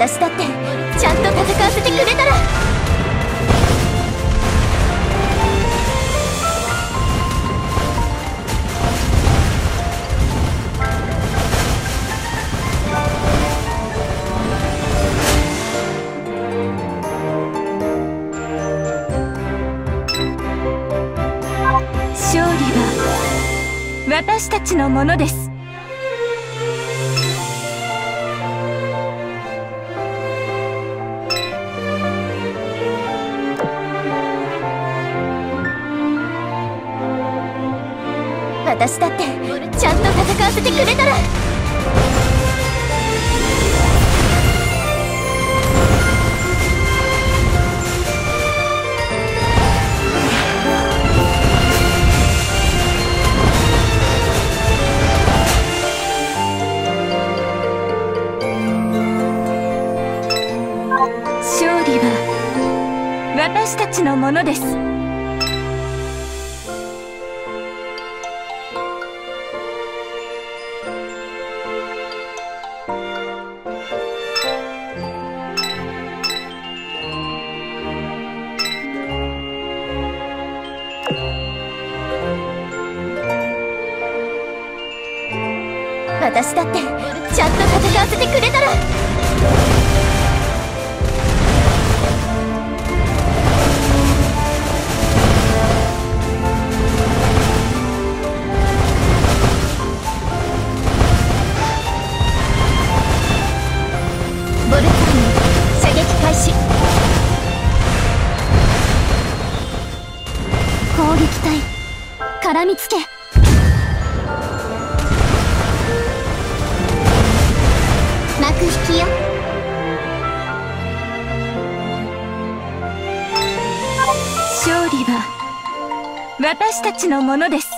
私だってちゃんと戦わせてくれたら。勝利は私たちのものです。私だってちゃんと戦わせてくれたら。勝利は私たちのものです。私だってちゃんと戦わせてくれたら。ボルターニ射撃開始。攻撃隊絡みつけ。勝利は私たちのものです。